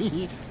はい。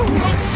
Oh,